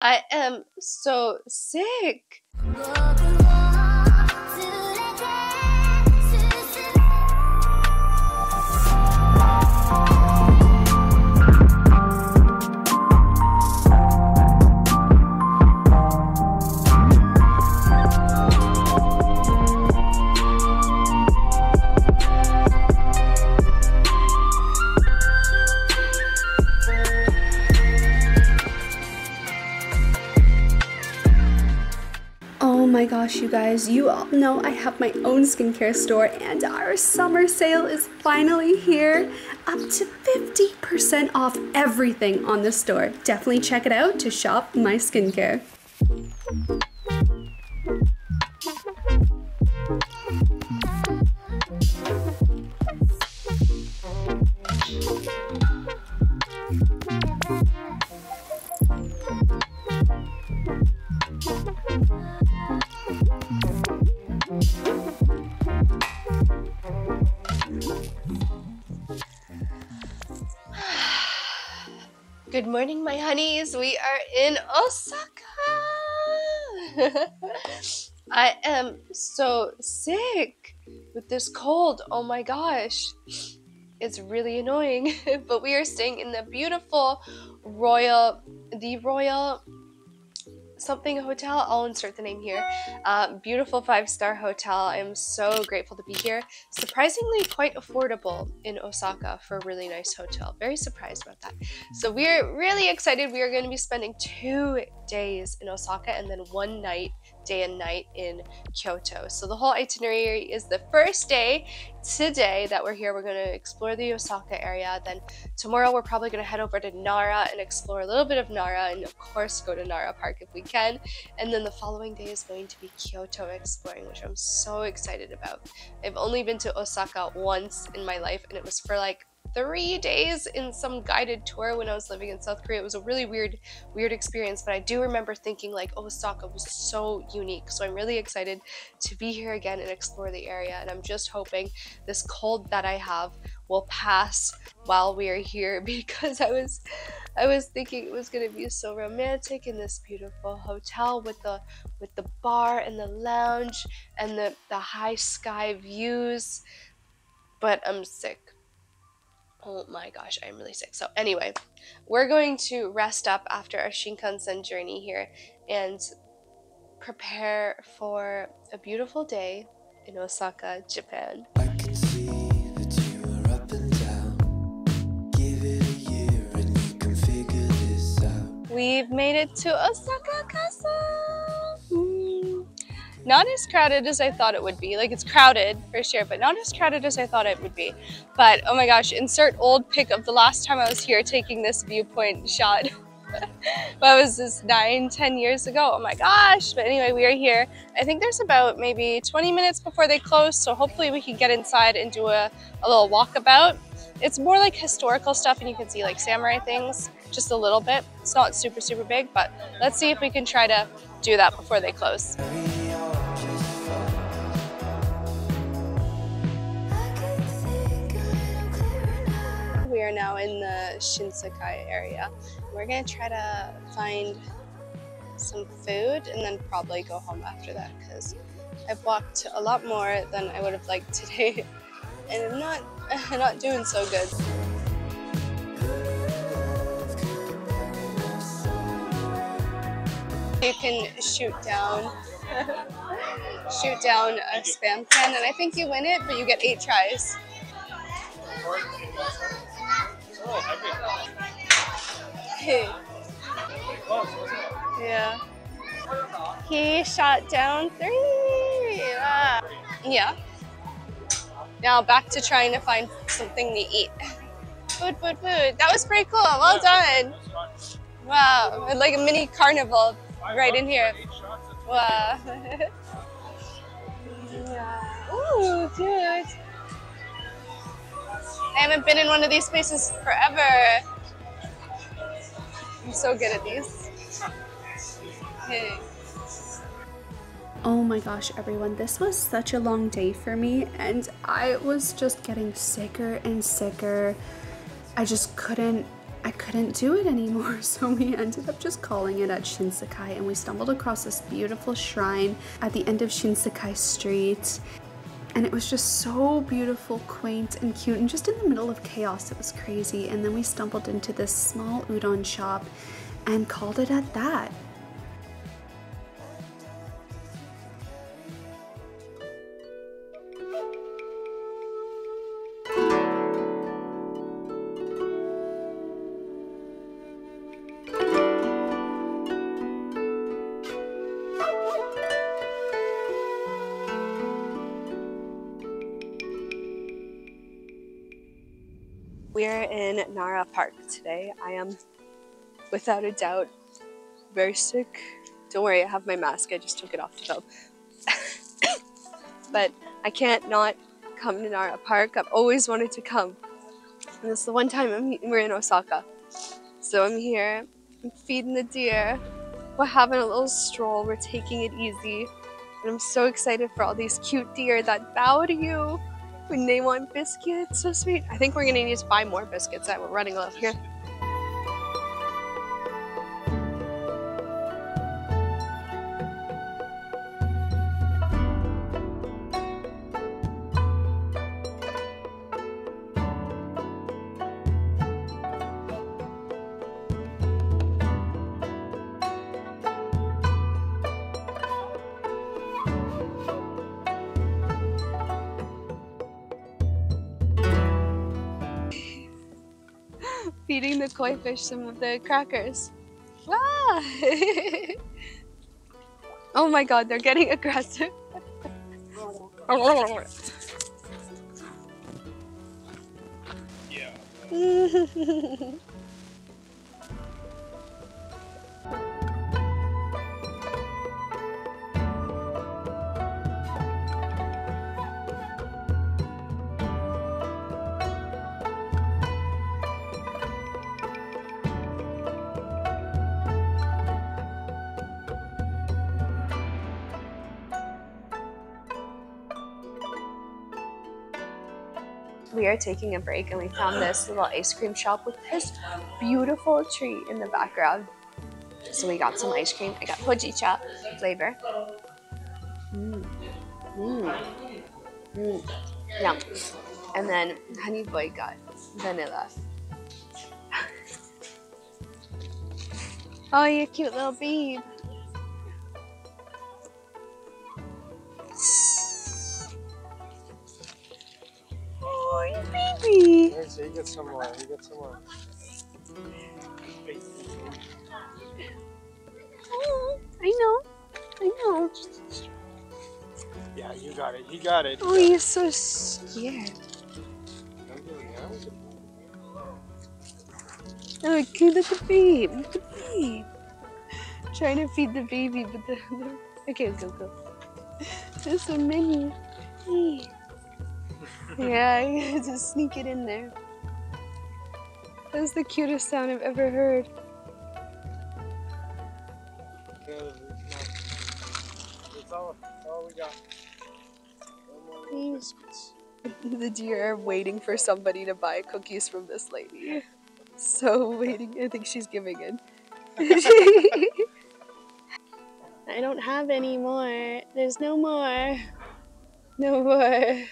I am so sick. Gosh, you guys, you all know I have my own skincare store and our summer sale is finally here. Up to 50% off everything on the store. Definitely check it out to shop my skincare. Good morning, my honeys. We are in Osaka. I am so sick with this cold. Oh my gosh. It's really annoying. but we are staying in the beautiful Royal, the Royal something hotel. I'll insert the name here. Uh, beautiful five star hotel. I am so grateful to be here. Surprisingly, quite affordable in Osaka for a really nice hotel. Very surprised about that. So we're really excited. We are going to be spending two days in Osaka and then one night day and night in Kyoto. So the whole itinerary is the first day today that we're here. We're going to explore the Osaka area. Then tomorrow we're probably going to head over to Nara and explore a little bit of Nara and of course go to Nara Park if we can. And then the following day is going to be Kyoto exploring, which I'm so excited about. I've only been to Osaka once in my life and it was for like three days in some guided tour when I was living in South Korea. It was a really weird, weird experience, but I do remember thinking like oh, Osaka was so unique. So I'm really excited to be here again and explore the area. And I'm just hoping this cold that I have will pass while we are here because I was I was thinking it was gonna be so romantic in this beautiful hotel with the with the bar and the lounge and the, the high sky views. But I'm sick. Oh my gosh, I'm really sick. So anyway, we're going to rest up after our Shinkansen journey here and prepare for a beautiful day in Osaka, Japan. We've made it to Osaka Castle. Not as crowded as I thought it would be. Like it's crowded for sure, but not as crowded as I thought it would be. But oh my gosh, insert old pic of the last time I was here taking this viewpoint shot. what was this, nine, ten years ago? Oh my gosh. But anyway, we are here. I think there's about maybe 20 minutes before they close, so hopefully we can get inside and do a, a little walkabout. It's more like historical stuff and you can see like samurai things just a little bit. It's not super, super big, but let's see if we can try to do that before they close. Are now in the Shinsekai area. We're gonna try to find some food and then probably go home after that because I've walked a lot more than I would have liked today and I'm not, I'm not doing so good. You can shoot down shoot down a spam can and I think you win it, but you get eight tries. Hey. Yeah. He shot down three. Ah. Yeah. Now back to trying to find something to eat. Food, food, food. That was pretty cool. Well done. Wow. Like a mini carnival right in here. Wow. haven't been in one of these places forever. I'm so good at these. Hey. Oh my gosh, everyone, this was such a long day for me, and I was just getting sicker and sicker. I just couldn't I couldn't do it anymore, so we ended up just calling it at Shinsekai and we stumbled across this beautiful shrine at the end of Shinsekai Street. And it was just so beautiful, quaint, and cute, and just in the middle of chaos. It was crazy. And then we stumbled into this small udon shop and called it at that. We're in Nara Park today. I am, without a doubt, very sick. Don't worry, I have my mask. I just took it off to film. but I can't not come to Nara Park. I've always wanted to come. And this is the one time I'm, we're in Osaka. So I'm here, I'm feeding the deer. We're having a little stroll, we're taking it easy. And I'm so excited for all these cute deer that bow to you when they want biscuits. So sweet. I think we're gonna need to buy more biscuits. That we're running low here. Feeding the koi fish some of the crackers. Ah! oh my god, they're getting aggressive. Yeah. we are taking a break and we found this little ice cream shop with this beautiful tree in the background. So we got some ice cream. I got hojicha flavor. Mmm. Mmm. Yum. And then Honey Boy got vanilla. oh, you cute little babe. Oh, baby. Here, so you get some more. You get some more. Oh, I know. I know. Yeah, you got it. You got it. Oh, he's so scared. Don't do it now. Oh, okay, look at the babe. Look at the babe. Trying to feed the baby, but the. the- Okay, go, go. There's so many. Hey. Yeah, to sneak it in there. That was the cutest sound I've ever heard. Okay, no. That's all, that's all we got. No more biscuits. The deer are waiting for somebody to buy cookies from this lady. So waiting. I think she's giving in. I don't have any more. There's no more. No more.